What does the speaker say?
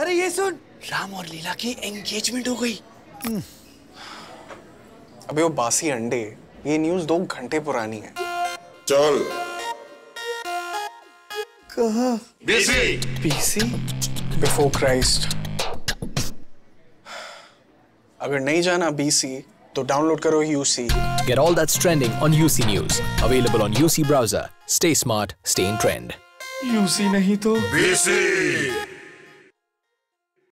अरे ये सुन। राम और लीला की एंगेजमेंट हो गई। अबे वो बासी अंडे ये न्यूज़ दो घंटे पुरानी है। चल। कहा? बीसी बीसी बिफोर क्राइस्ट अगर नहीं जाना बीसी तो डाउनलोड करो UC Get all that's trending on UC News. Available on UC browser. Stay smart, stay in trend. UC नहीं तो? बीसी